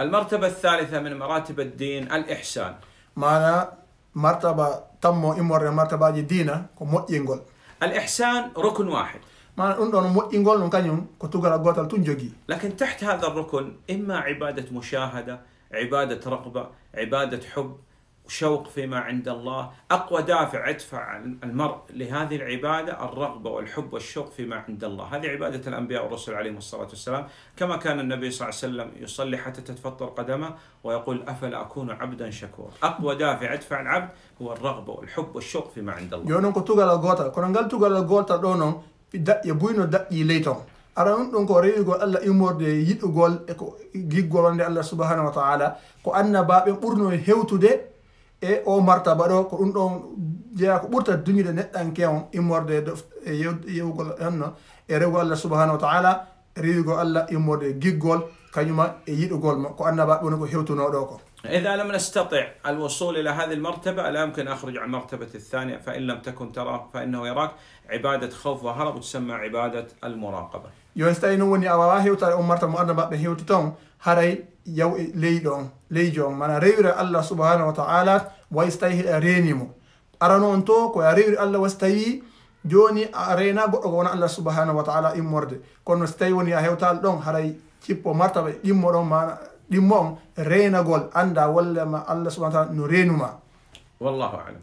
المرتبة الثالثة من مراتب الدين الإحسان. معنى مرتبة تم إمر مرتبة الدين كمؤينغول. الإحسان ركن واحد. معنى أنه مؤينغول نكانيون كتوغالا غوتال تنجوغي. لكن تحت هذا الركن إما عبادة مشاهدة، عبادة رغبة، عبادة حب، شوق فيما عند الله. أقوى دافع يدفع المرء لهذه العبادة الرغبة والحب والشوق فيما عند الله. هذه عبادة الأنبياء والرسل عليهم الصلاة والسلام. كما كان النبي صلى الله عليه وسلم يصلي حتى تتفطر قدمه ويقول أفلا أكون عبدا شكورا. أقوى دافع يدفع العبد هو الرغبة والحب والشوق فيما عند الله. kono ngal tugalal gotal ɗo noon daƴƴe buyno daƴƴi ley ton ara ɗum ɗum ko rewigol allah immorde yiɗugol e ko giggol wonde allah subhanahu wa taala ko annabaɓe ɓurno hewtude e o martaba ɗo ko ɗum ɗon jeeya ko ɓurta duñude neɗɗanke on immorde e yewgol henno e rewgol allah subhanahu wa taala rewigol allah immorde giggol كنما يجد قول ما كأن بابونك هيوتون أروكم إذا لم نستطع الوصول إلى هذه المرتبة لا يمكن أخرج عن مرتبة الثانية. فإن لم تكن ترى فإنه يراك عبادة خوف وهرب تسمى عبادة المراقبة. يوستينوني أبا هيوت على أمرت مؤن باب هيوتون هري يو ليدون ليجون. من ريور الله سبحانه وتعالى ويستيه أرينيمو. أرانو أنتوك ويريور الله واستيه جوني أرينا بقونا الله سبحانه وتعالى إمورد. كون استيوني أهيوتال دون هري cippo martaba e ɗimmo ɗon mana ɗimmo on renagol anda wallama allah subahana taala no renuma والله أعلم